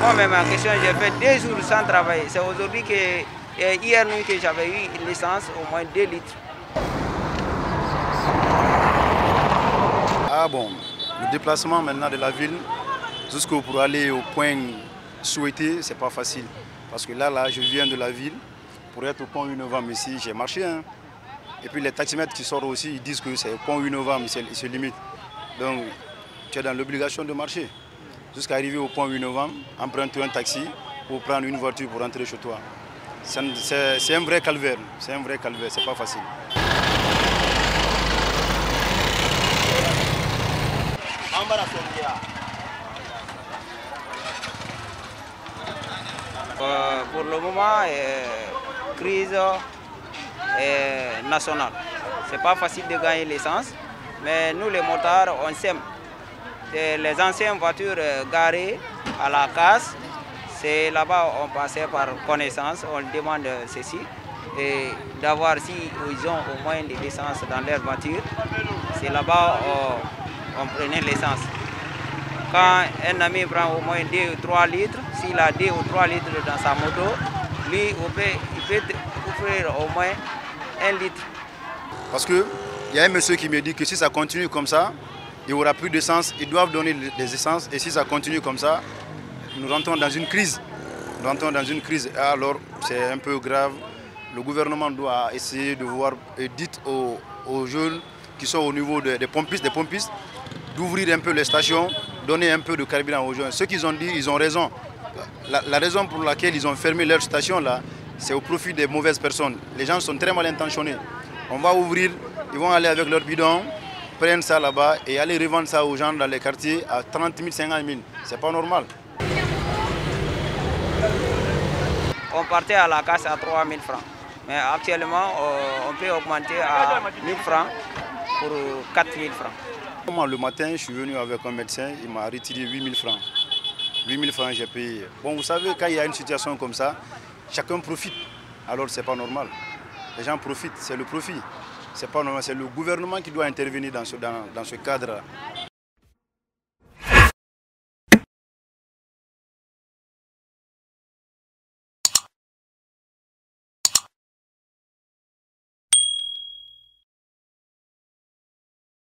Moi-même, en question, j'ai fait deux jours sans travailler. C'est aujourd'hui que, hier nuit que j'avais eu une licence, au moins 2 litres. Ah bon, le déplacement maintenant de la ville jusqu'au pour aller au point souhaité, c'est pas facile. Parce que là, là, je viens de la ville. Pour être au pont 8 novembre ici, j'ai marché. hein. Et puis les taximètres qui sortent aussi, ils disent que c'est au pont 8 novembre, ils se limitent. Donc, tu es dans l'obligation de marcher. Jusqu'à arriver au pont 8 novembre, emprunter un taxi ou prendre une voiture pour rentrer chez toi. C'est un- vrai calvaire. C'est un vrai calvaire, c'est pas facile. Euh, pour le moment, euh, crise euh, nationale. C'est pas facile de gagner l'essence, mais nous les motards, on s'aime. Les anciennes voitures euh, garées à la casse, c'est là-bas on passait par connaissance, on demande ceci, et d'avoir si ils ont au moins de l'essence dans leur voiture, c'est là-bas on, on prenait l'essence. Quand un ami prend au moins 2 ou 3 litres, s'il a 2 ou 3 litres dans sa moto, lui, il peut offrir au moins 1 litre. Parce qu'il y a un monsieur qui me dit que si ça continue comme ça, il n'y aura plus d'essence. Ils doivent donner des essences. Et si ça continue comme ça, nous rentrons dans une crise. Nous rentrons dans une crise. Alors, c'est un peu grave. Le gouvernement doit essayer de voir et dites aux, aux jeunes qui sont au niveau des, pompistes, des pompistes, d'ouvrir un peu les stations, donner un peu de carburant aux jeunes. Ce qu'ils ont dit, ils ont raison. La, la raison pour laquelle ils ont fermé leur station là, c'est au profit des mauvaises personnes. Les gens sont très mal intentionnés. On va ouvrir, ils vont aller avec leur bidon, prendre ça là-bas et aller revendre ça aux gens dans les quartiers à 30 000, 50 000. C'est pas normal. On partait à la casse à 3 000 francs. Mais actuellement, euh, on peut augmenter à 1 000 francs pour 4 000 francs. Moi, le matin, je suis venu avec un médecin, il m'a retiré 8 000 francs. 8 000 francs, j'ai payé. Bon, vous savez, quand il y a une situation comme ça, chacun profite. Alors, c'est pas normal. Les gens profitent, c'est le profit. C'est pas normal, c'est le gouvernement qui doit intervenir dans ce, dans, dans ce cadre.